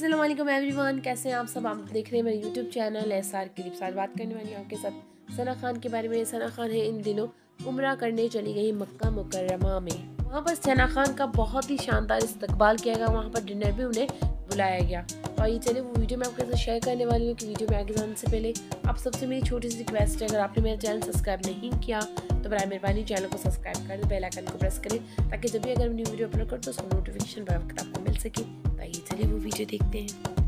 Aslam everyone कैसे हैं आप सब? आप देख रहे हैं मेरे YouTube channel S R clip साथ बात करने वाली हूँ आपके साथ। सना खान के बारे में, सना खान है इन दिनों उम्र करने चली गई मक्का मुकरमा में। वहाँ पर सना खान का बहुत ही शानदार इस्तकबाल किया गया। वहाँ पर डिनर भी उन्हें बुलाया गया। और ये चले वो वीडियो मैं आपके साथ शेयर करने वाली हूँ कि वीडियो में आगे जाने से पहले आप सबसे मेरी छोटी सी रिक्वेस्ट है, अगर आपने मेरा चैनल सब्सक्राइब नहीं किया तो बरए मेहरबानी चैनल को सब्सक्राइब कर बेल आइकन को प्रेस करें, ताकि जब भी अगर न्यू वीडियो अपलोड करो तो उसको नोटिफिकेशन बर आपको मिल सके। तो ये चलिए वो वीडियो देखते हैं।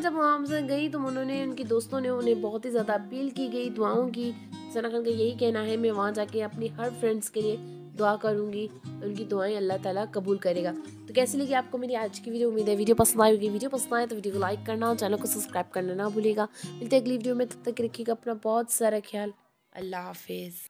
खान जब वहाँ से गई तो उन्होंने, उनके दोस्तों ने उन्हें बहुत ही ज़्यादा अपील की, गई दुआओं की। सना खान का यही कहना है, मैं वहाँ जाके अपनी हर फ्रेंड्स के लिए दुआ करूँगी उनकी दुआएँ अल्लाह ताला कबूल करेगा। तो कैसी लगी आपको मेरी आज की वीडियो उम्मीद है वीडियो पसंद आई होगी। वीडियो पसंद आए तो वीडियो को लाइक करना चैनल को सब्सक्राइब करना ना भूलेगा मिलते अगली वीडियो में, तब तक रखिएगा अपना बहुत सारा ख्याल। अल्लाह हाफिज़।